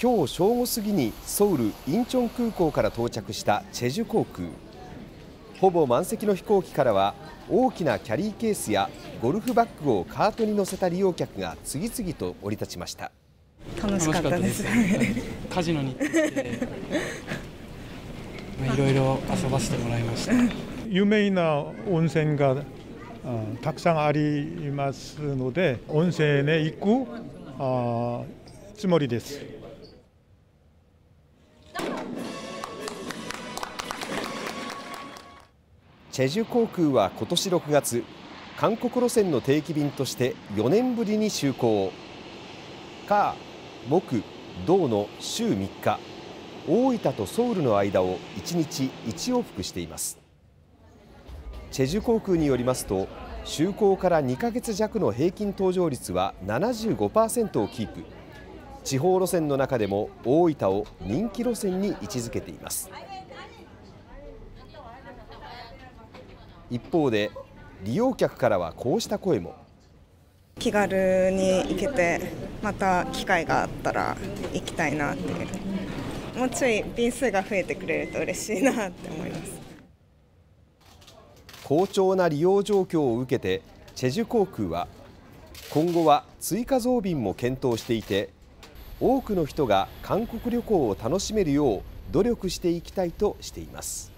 今日正午過ぎにソウルインチョン空港から到着したチェジュ航空。ほぼ満席の飛行機からは大きなキャリーケースやゴルフバッグをカートに乗せた利用客が次々と降り立ちました。楽しかったです。カジノに行って まあいろいろ遊ばせてもらいました。有名な温泉がたくさんありますので温泉へ行くつもりですチェジュ航空は今年6月韓国路線の定期便として4年ぶりに就航。火木土の週3日大分とソウルの間を1日1往復しています。チェジュ航空によりますと就航から2ヶ月弱の平均搭乗率は75%をキープ。地方路線の中でも大分を人気路線に位置づけています。一方で利用客からはこうした声も。気軽に行けてまた機会があったら行きたいなって。いうもうちょい便数が増えてくれると嬉しいなって思います。好調な利用状況を受けてチェジュ航空は今後は追加増便も検討していて多くの人が韓国旅行を楽しめるよう努力していきたいとしています。